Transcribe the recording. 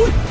What?